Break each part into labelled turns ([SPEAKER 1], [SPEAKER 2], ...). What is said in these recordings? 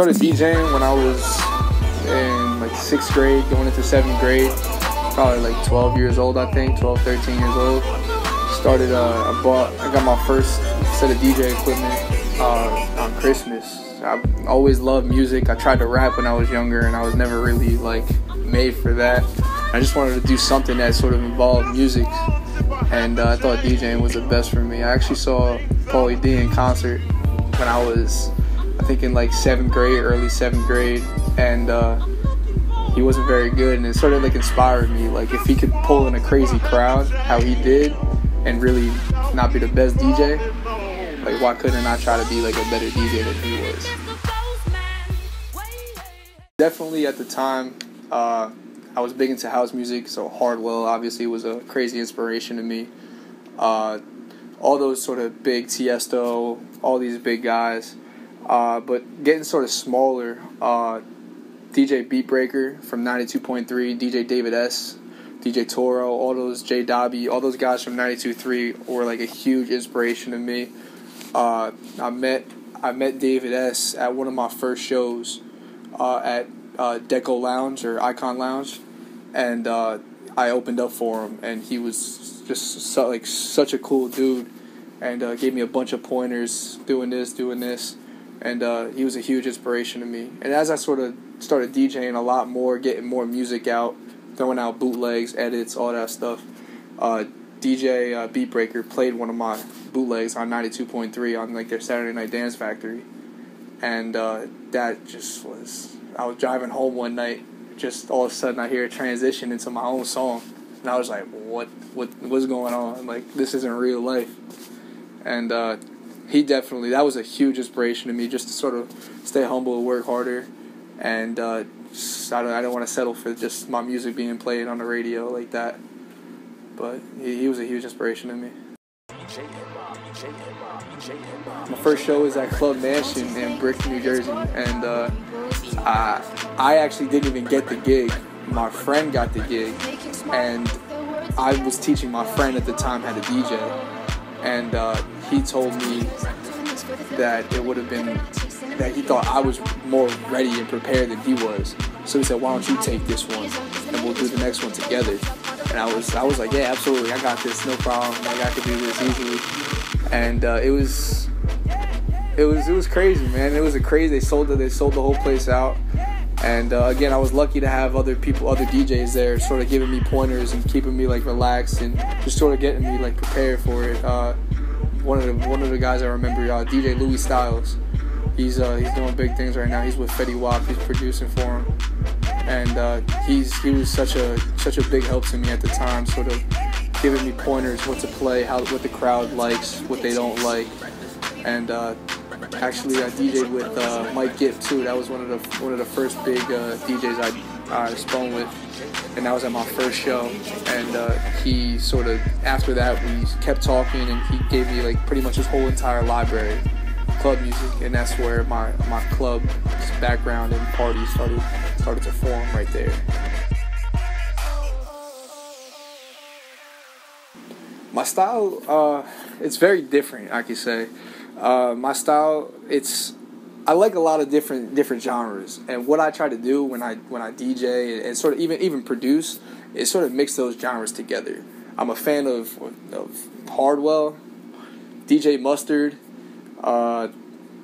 [SPEAKER 1] started DJing when I was in like sixth grade, going into seventh grade. Probably like 12 years old, I think, 12, 13 years old. Started, uh, I bought, I got my first set of DJ equipment uh, on Christmas. I always loved music. I tried to rap when I was younger, and I was never really like made for that. I just wanted to do something that sort of involved music, and uh, I thought DJing was the best for me. I actually saw Pauly D in concert when I was, I think, in like seventh grade, early seventh grade, and uh, he wasn't very good, and it sort of like inspired me. Like if he could pull in a crazy crowd, how he did, and really not be the best DJ, like why couldn't I try to be like a better DJ than he was? Definitely at the time, uh, I was big into house music, so Hardwell obviously was a crazy inspiration to me. Uh, all those sort of big Tiesto, all these big guys. Uh, but getting sort of smaller, uh, DJ Beatbreaker from 92.3, DJ David S, DJ Toro, all those J Dobby, all those guys from 92.3 were like a huge inspiration to me. Uh, I met I met David S at one of my first shows uh, at uh, Deco Lounge or Icon Lounge, and uh, I opened up for him, and he was just so, like such a cool dude, and gave me a bunch of pointers, doing this, doing this, and uh, he was a huge inspiration to me. And as I sort of started DJing a lot more, getting more music out, throwing out bootlegs, edits, all that stuff. Uh, DJ uh, Beatbreaker played one of my bootlegs on 92.3 on like their Saturday Night Dance Factory, and uh, that just was. I was driving home one night, just all of a sudden I hear a transition into my own song, and I was like, "What? What? What's going on? Like this isn't real life." And uh, he definitely that was a huge inspiration to me, just to sort of stay humble, work harder, and uh, I don't I don't want to settle for just my music being played on the radio like that. But he, he was a huge inspiration to me. My first show was at Club Mansion in Brick, New Jersey, and uh, I, I actually didn't even get the gig. My friend got the gig, and I was teaching my friend at the time how to DJ, and uh, he told me that it would have been that he thought I was more ready and prepared than he was. So he said, "Why don't you take this one, and we'll do the next one together." And I was, I was like, "Yeah, absolutely, I got this, no problem. Like I could do this easily." And uh, it was, it was, it was crazy, man. It was a crazy. They sold it. They sold the whole place out. And uh, again, I was lucky to have other people, other DJs there, sort of giving me pointers and keeping me like relaxed and just sort of getting me like prepared for it. Uh, one of the one of the guys I remember, uh, DJ Louis Styles. He's uh, he's doing big things right now. He's with Fetty Wap. He's producing for him, and uh, he's he was such a such a big help to me at the time, sort of giving me pointers what to play, how what the crowd likes, what they don't like, and uh, actually I DJed with uh, Mike Gipp too. That was one of the one of the first big uh, DJs I I spun with, and that was at my first show. And uh, he sort of after that we kept talking, and he gave me like pretty much his whole entire library club music, and that's where my my club background and party started started to form right there. My style, uh, it's very different. I could say, uh, my style, it's I like a lot of different different genres, and what I try to do when I when I DJ and, sort of even even produce is sort of mix those genres together. I'm a fan of of Hardwell, DJ Mustard, uh,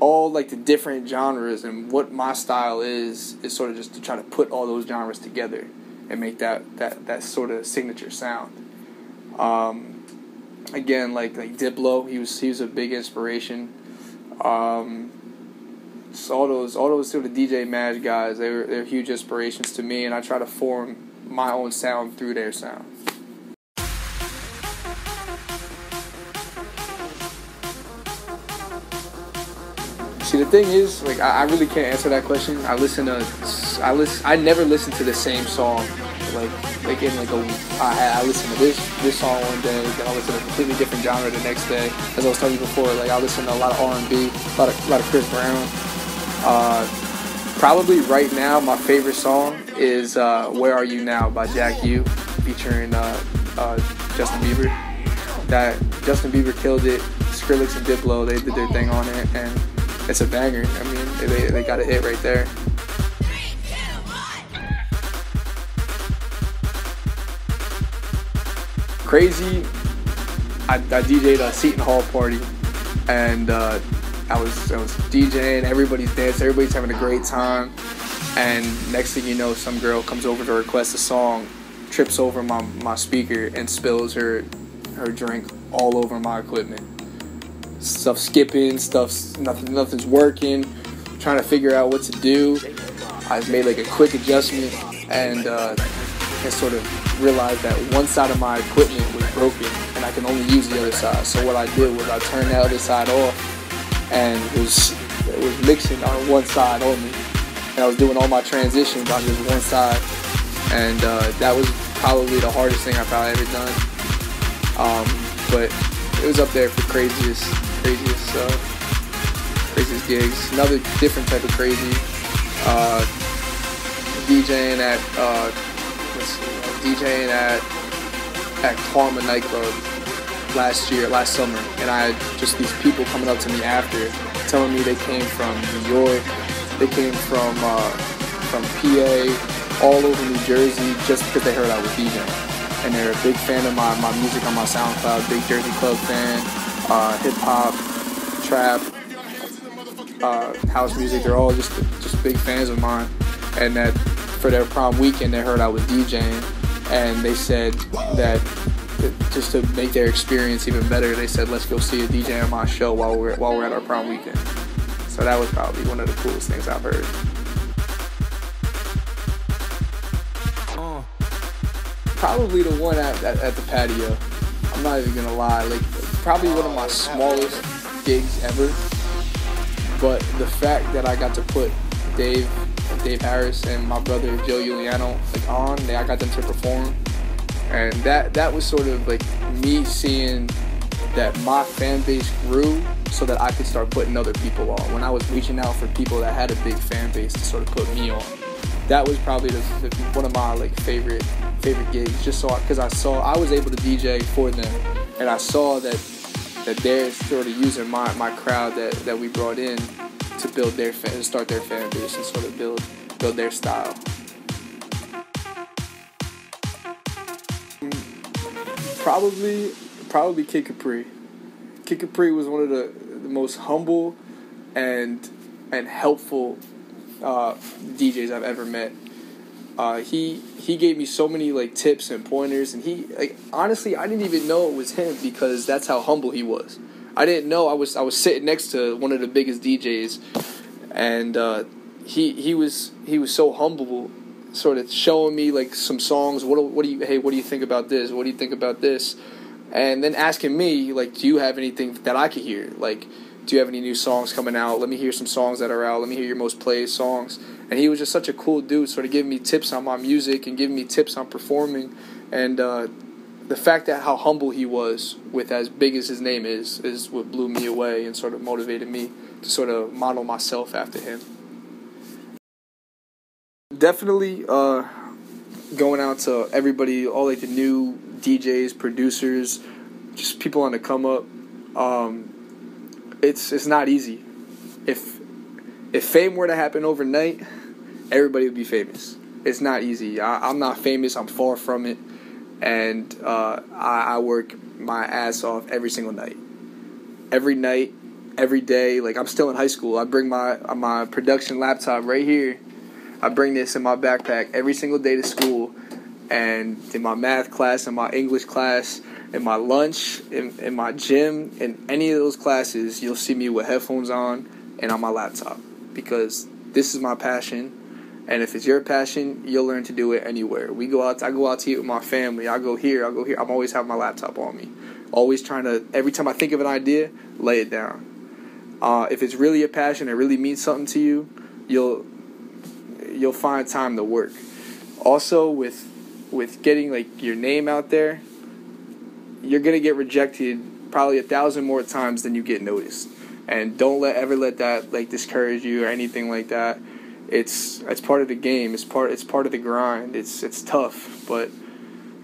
[SPEAKER 1] all like the different genres and what my style is is sort of just to try to put all those genres together and make that that that sort of signature sound. Um, again, like like Diplo, he was he was a big inspiration. Um, all those all those sort of DJ Maj guys, they were they're huge inspirations to me, and I try to form my own sound through their sound. See, the thing is, like, I, I really can't answer that question. I listen to, I listen, I never listen to the same song, like, like in like a, I, I listen to this this song one day, then I listen to a completely different genre the next day. As I was telling you before, like I listen to a lot of R and B, a lot of a lot of Chris Brown. Uh, probably right now, my favorite song is uh, "Where Are You Now" by Jack U, featuring uh, uh, Justin Bieber. That Justin Bieber killed it. Skrillex and Diplo, they did their thing on it, and it's a banger. I mean, They, they got a hit right there. Crazy. I, I DJ'd a Seton Hall party, and uh, I was I was DJing. Everybody's dancing. Everybody's having a great time. And next thing you know, some girl comes over to request a song, trips over my, my speaker, and spills her her drink all over my equipment. Stuff skipping, stuff nothing nothing's working. Trying to figure out what to do. I made like a quick adjustment and uh, and sort of realized that one side of my equipment was broken and I can only use the other side. So what I did was I turned the other side off and was was mixing on one side only. And I was doing all my transitions on just one side. And uh, that was probably the hardest thing I've probably ever done. Um, but it was up there for craziest, craziest, uh, craziest gigs. Another different type of crazy. Uh, DJing at uh, DJing at at Karma nightclub last year, last summer, and I had just these people coming up to me after, telling me they came from New York, they came from uh, from PA, all over New Jersey, just because they heard I was DJing, and they're a big fan of my, my music on my SoundCloud, big Jersey Club fan, uh, hip hop, trap, uh, house music. They're all just just big fans of mine, and that for their prom weekend they heard I was DJing and they said that just to make their experience even better, they said let's go see a DJ on my show while we're while we're at our prom weekend. So that was probably one of the coolest things I've heard. Uh. Probably the one at, at, at the patio. I'm not even gonna lie, like probably one of my smallest gigs ever. But the fact that I got to put Dave Dave Harris and my brother Joe Giuliano like on. I got them to perform, and that that was sort of like me seeing that my fan base grew so that I could start putting other people on. When I was reaching out for people that had a big fan base to sort of put me on, that was probably the, the, one of my like favorite favorite gigs. Just so because I, I saw I was able to DJ for them, and I saw that that they're sort of using my, my crowd that, that we brought in to build their fan, start their fan base and sort of build build their style. Probably, probably Kid Capri. Kid Capri was one of the, the most humble and and helpful uh, DJs I've ever met. Uh, he he gave me so many like tips and pointers, and he like honestly I didn't even know it was him because that's how humble he was. I didn't know I was I was sitting next to one of the biggest DJs, and uh, he he was he was so humble, sort of showing me like some songs. What what do you hey what do you think about this? What do you think about this? And then asking me like, do you have anything that I could hear? Like, do you have any new songs coming out? Let me hear some songs that are out. Let me hear your most played songs. And he was just such a cool dude, sort of giving me tips on my music and giving me tips on performing. And uh, the fact that how humble he was with as big as his name is is what blew me away and sort of motivated me to sort of model myself after him. Definitely uh, going out to everybody, all like the new DJs, producers, just people on the come up. Um, it's it's not easy. If if fame were to happen overnight, everybody would be famous. It's not easy. I, I'm not famous. I'm far from it and uh, I, I work my ass off every single night. Every night, every day. Like I'm still in high school. I bring my my production laptop right here. I bring this in my backpack every single day to school, and in my math class, in my English class, in my lunch, in, in my gym, in any of those classes, you'll see me with headphones on and on my laptop because this is my passion and if it's your passion, you'll learn to do it anywhere. We go out. I go out to eat with my family. I go here. I go here. I'm always having my laptop on me. Always trying to. Every time I think of an idea, lay it down. Uh, if it's really a passion, it really means something to you. You'll you'll find time to work. Also, with with getting like your name out there, you're gonna get rejected probably a thousand more times than you get noticed. And don't let ever let that like discourage you or anything like that it's it's part of the game. It's part it's part of the grind. It's it's tough, but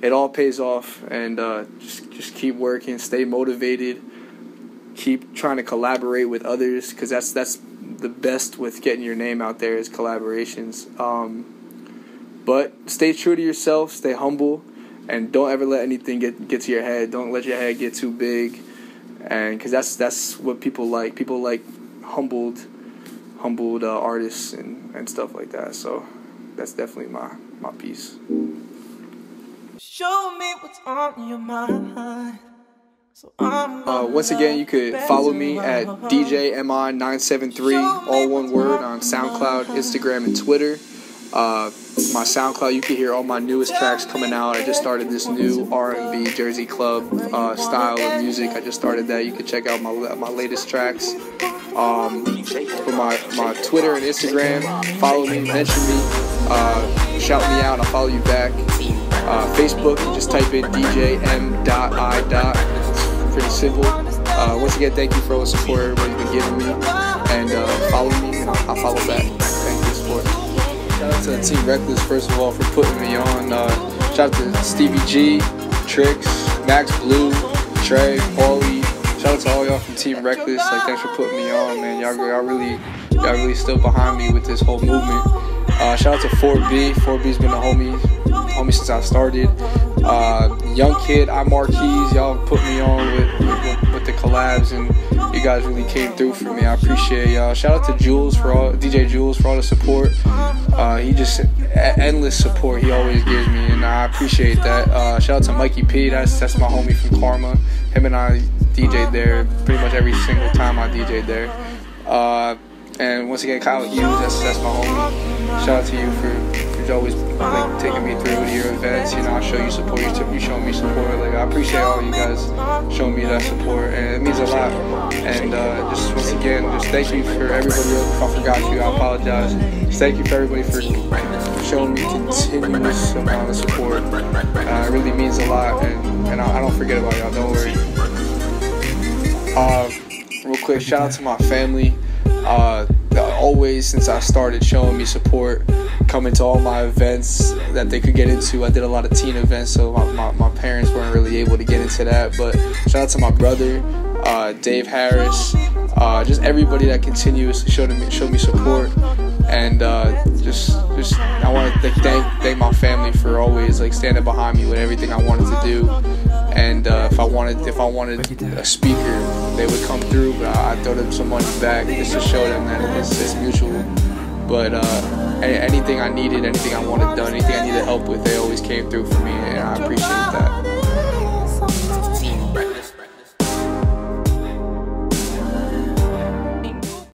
[SPEAKER 1] it all pays off. And uh, just just keep working, stay motivated, keep trying to collaborate with others because that's that's the best with getting your name out there is collaborations. Um, but stay true to yourself, stay humble, and don't ever let anything get get to your head. Don't let your head get too big, and because that's that's what people like. People like humbled, humbled uh, artists and and stuff like that. So that's definitely my my piece. Show me what's on your mind. Uh, once again, you could follow me at DJMI973, all one word, on SoundCloud, Instagram, and Twitter. Uh, my SoundCloud, you can hear all my newest tracks coming out. I just started this new R&B Jersey club uh, style of music. I just started that. You can check out my my latest tracks. Um, for my my Twitter and Instagram, follow me, mention me, uh, shout me out. I'll follow you back. Uh, Facebook, just type in djm.i. Pretty simple. Uh, once again, thank you for all the support everybody's been giving me, and uh, follow me, and I'll, I'll follow back. Thank you for. Shout out to Team Reckless, first of all, for putting me on. Uh, shout out to Stevie G, Tricks, Max Blue, Trey, Paulie. Shout out to all y'all from Team Reckless. Like, thanks for putting me on, man. Y'all, y'all really, y'all really still behind me with this whole movement. Uh, shout out to 4B. 4B's been a homie, homie since I started. Uh, young kid, I'm Marquise. Y'all put me on with, with, with the collabs and you guys really came through for me. I appreciate y'all. Shout out to Jules for all DJ Jules for all the support. Uh, he just endless support he always gives me, and I appreciate that. Uh, shout out to Mikey P. That's that's my homie from Karma. Him and I DJed there pretty much every single time I DJed there. And once again, Kyle Hughes. That's that's my homie. Shout out to you for for always like taking me through your events. You know, I show you support. You, you show me support. Like I appreciate all you guys showing me that support, and it means a lot. And uh, just once again, just thank you for everybody. If I forgot you, I apologize. Just thank you for everybody for showing me continuous amount of support. Uh, it really means a lot, and, and I, I don't forget about y'all. Don't worry. Uh, real quick, shout out to my family. Uh, always since I started showing me support, coming to all my events that they could get into. I did a lot of teen events, so my, my, my parents weren't really able to get into that. But shout out to my brother, uh, Dave Harris, uh, just everybody that continuously showed me showed me support, and uh, just just I want to thank thank my family for always like standing behind me with everything I wanted to do. And uh, if I wanted if I wanted a speaker, they would come through, but I, throw them some money back just to show them that it's, it's mutual. But uh, anything I needed, anything I wanted done, anything I needed help with, they always came through for me, and I appreciate that.